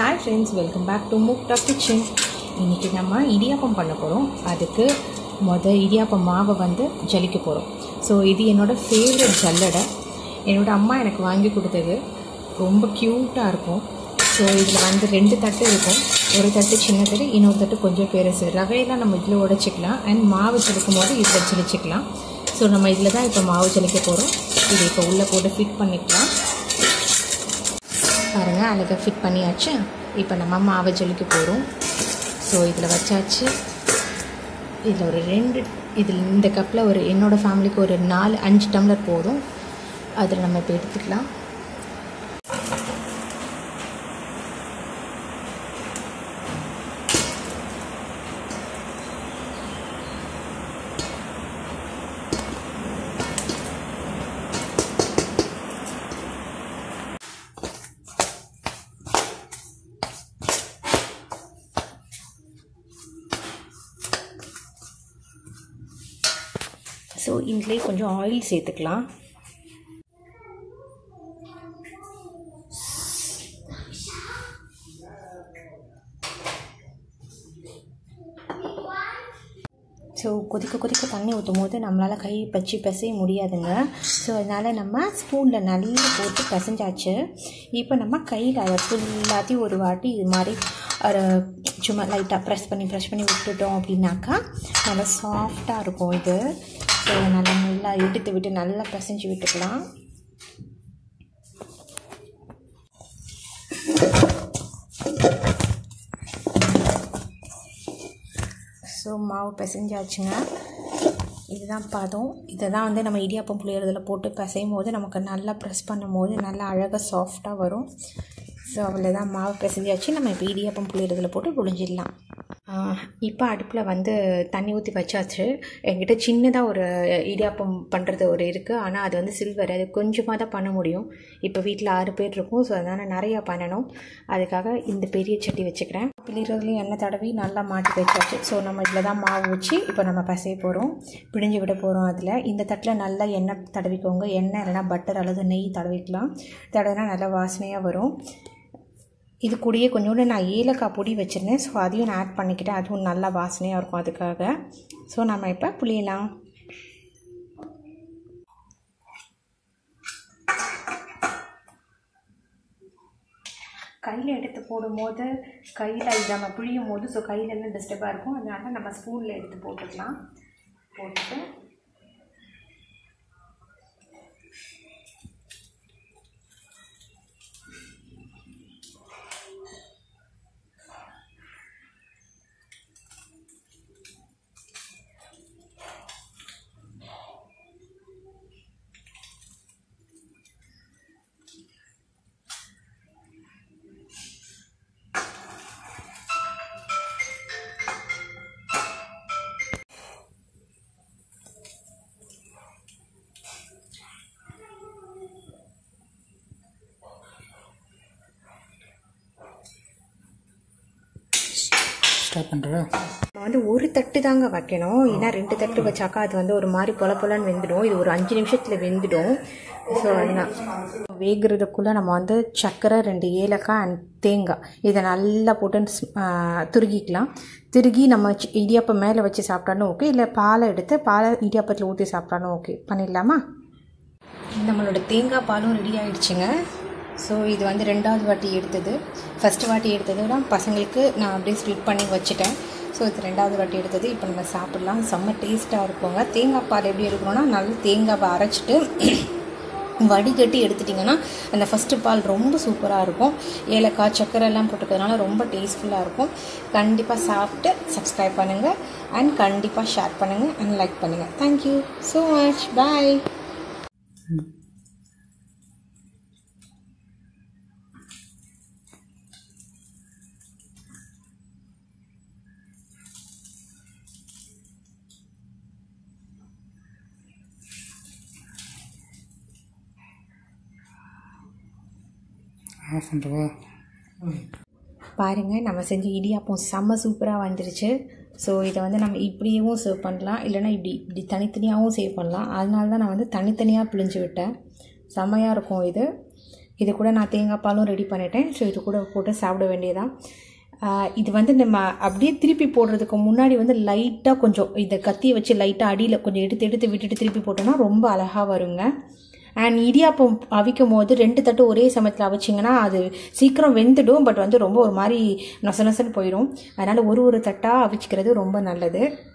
Hi friends welcome back to Mukta kitchen இன்றைக்கி நம்ம இடியாப்பம் பண்ண போகிறோம் அதுக்கு மொதல் இடியாப்பம் மாவை வந்து ஜலிக்க போகிறோம் ஸோ இது என்னோடய ஃபேவரட் ஜல்லடை. என்னோடய அம்மா எனக்கு வாங்கி கொடுத்தது. ரொம்ப க்யூட்டாக இருக்கும். ஸோ இதில் வந்து ரெண்டு தட்டு இருக்கும். ஒரு தட்டு சின்ன தட்டு இன்னொரு தட்டு கொஞ்சம் பெருசு. ரவையெல்லாம் நம்ம இதில் உடச்சிக்கலாம். அண்ட் மாவு ஜலிக்கும் போது இதில் ஜலிச்சிக்கலாம். ஸோ நம்ம இதில் தான் இப்போ மாவு ஜலிக்க போகிறோம் இதை இப்போ உள்ளே போட்டு ஃபிட் பண்ணிக்கலாம். பாருங்கள் அழகாக ஃபிட் பண்ணியாச்சு. இப்போ நம்ம மாவை ஜொலிக்க போகிறோம் ஸோ இதில் வச்சாச்சு. இதில் ஒரு ரெண்டு இதில் இந்த கப்பில் ஒரு என்னோடய ஃபேமிலிக்கு ஒரு நாலு அஞ்சு டம்ளர் போதும். அதில் நம்ம இப்போ எடுத்துக்கலாம். ஸோ இதுலேயே கொஞ்சம் ஆயில் சேர்த்துக்கலாம். ஸோ கொதிக்க கொதிக்க தண்ணி ஊற்றும் போது நம்மளால் கை பச்சி பிசைய முடியாதுங்க. ஸோ அதனால் நம்ம ஸ்பூனில் நல்லா போட்டு பிசைஞ்சாச்சு. இப்போ நம்ம கையில் அதை ஃபுல்லாத்தையும் ஒரு வாட்டி இது மாதிரி ஒரு சும்மா லைட்டாக ப்ரெஸ் பண்ணி ப்ரெஷ் பண்ணி விட்டுட்டோம் அப்படின்னாக்கா நல்லா சாஃப்டாக இருக்கும் இது. ஸோ நல்லா நல்லா எடுத்து விட்டு நல்லா பிசைஞ்சு விட்டுக்கலாம். ஸோ மாவு பிசைஞ்சாச்சுங்க இதுதான் பதம். இதை தான் வந்து நம்ம இடியாப்பம் புளியறதில் போட்டு பிசையும் போது நமக்கு நல்லா ப்ரெஸ் பண்ணும் போது நல்லா அழகாக சாஃப்டாக வரும். ஸோ அவ்வளோதான் மாவு பிசைஞ்சாச்சு. நம்ம இப்போ இடியாப்பம் புளியறதில் போட்டு புழிஞ்சிடலாம். இப்போ அடுப்பில் வந்து தண்ணி ஊற்றி வச்சாச்சு. என்கிட்ட சின்னதாக ஒரு இடியாப்பம் பண்ணுறது ஒரு இருக்குது ஆனால் அது வந்து சில்வர் அது கொஞ்சமாக தான் பண்ண முடியும். இப்போ வீட்டில் ஆறு பேர் இருக்கும் ஸோ அதனால் நிறையா பண்ணணும். அதுக்காக இந்த பெரிய சட்டி வச்சுக்கிறேன். பிள்ளைகளையும் எண்ணெய் தடவி நல்லா மாட்டி வச்சாச்சு. ஸோ நம்ம இதில் தான் மாவு வச்சு இப்போ நம்ம பசைய போகிறோம் பிழிஞ்சு விட போகிறோம் அதில். இந்த தட்டில் நல்லா எண்ணெய் தடவிக்கோங்க. எண்ணெய் இல்லைனா பட்டர் அல்லது நெய் தடவிக்கலாம். தடவினா நல்லா வாசனையாக வரும். இது கூடயே கொஞ்சோண்டு நான் ஏலக்காய் பொடி வச்சுருந்தேன். ஸோ அதையும் நான் ஆட் பண்ணிக்கிட்டேன். அதுவும் நல்லா வாசனையாக இருக்கும் அதுக்காக. ஸோ நம்ம இப்போ புளியலாம். கையில் எடுத்து போடும்போது கையில் இது நம்ம புழியும் போது ஸோ கையிலெல்லாம் டிஸ்டர்பாக இருக்கும். அதனால நம்ம ஸ்பூனில் எடுத்து போட்டுக்கலாம். போட்டுட்டு ஸ்டார்ட் பண்ணுறேன் நம்ம வந்து ஒரு தட்டு தாங்க வைக்கணும். ஏன்னா ரெண்டு தட்டு வச்சாக்கா அது வந்து ஒரு மாதிரி பொல பொலன்னு வெந்துடும். இது ஒரு அஞ்சு நிமிஷத்தில் வெந்துடும். ஸோ அதனால் வேகிறதுக்குள்ளே நம்ம வந்து சர்க்கரை ரெண்டு ஏலக்காய் அண்ட் தேங்காய். இதை நல்லா போட்டு துருகிக்கலாம். திருகி நம்ம இடியாப்பம் மேலே வச்சு சாப்பிட்டாலும் ஓகே இல்லை பாலை எடுத்து பாலை இடியாப்பத்தில் ஊற்றி சாப்பிட்டாலும் ஓகே பண்ணிடலாமா? நம்மளோட தேங்காய் பாலும் ரெடி ஆகிடுச்சுங்க ஸோ இது வந்து ரெண்டாவது வாட்டி எடுத்தது. ஃபஸ்ட்டு வாட்டி எடுத்ததுலாம் பசங்களுக்கு நான் அப்படியே ஸ்ப்ளிட் பண்ணி வச்சுட்டேன். ஸோ இது ரெண்டாவது வாட்டி எடுத்தது. இப்போ நம்ம சாப்பிட்லாம். செம்ம டேஸ்ட்டாக இருக்குங்க. தேங்காய் பால் எப்படி எடுக்கணும்னா நல்லா தேங்காவை அரைச்சிட்டு வடிகட்டி எடுத்துட்டிங்கன்னா அந்த ஃபஸ்ட்டு பால் ரொம்ப சூப்பராக இருக்கும். ஏலக்காய் சக்கரை எல்லாம் போட்டுக்கிறதுனால ரொம்ப டேஸ்ட்ஃபுல்லாக இருக்கும். கண்டிப்பாக சாப்பிட்டு சப்ஸ்கிரைப் பண்ணுங்கள் அண்ட் கண்டிப்பாக ஷேர் பண்ணுங்கள் அண்ட் லைக் பண்ணுங்கள் thank you so much bye of பண்ணுறவா பாருங்கள் நம்ம செஞ்ச இடியாப்பம் செம்ம சூப்பராக வந்துருச்சு. ஸோ இதை வந்து நம்ம இப்படியும் சர்வ் பண்ணலாம். இல்லைனா இப்படி இப்படி தனித்தனியாகவும் சேவ் பண்ணலாம். அதனால தான் நான் வந்து தனித்தனியாக பிழிஞ்சு விட்டேன். செம்மையாக இருக்கும் இது. இது கூட நான் தேங்காய் பாலும் ரெடி பண்ணிட்டேன். ஸோ இது கூட போட்டு சாப்பிட வேண்டியதான் இது வந்து நம்ம அப்படியே திருப்பி போடுறதுக்கு முன்னாடி வந்து லைட்டாக கொஞ்சம் இதை கத்தியை வச்சு லைட்டாக அடியில் கொஞ்சம் எடுத்து எடுத்து விட்டுட்டு திருப்பி போட்டோம்னா ரொம்ப அழகாக வருங்க. அண்ட் இடியாப்பம் அவிக்கும் போது ரெண்டு தட்டு ஒரே சமயத்தில் அவிச்சிங்கன்னா அது சீக்கிரம் வெந்துடும் பட் வந்து ரொம்ப ஒரு மாதிரி நொச நொசன்னு போயிடும். அதனால் ஒரு ஒரு தட்டாக அவிச்சிக்கிறது ரொம்ப நல்லது.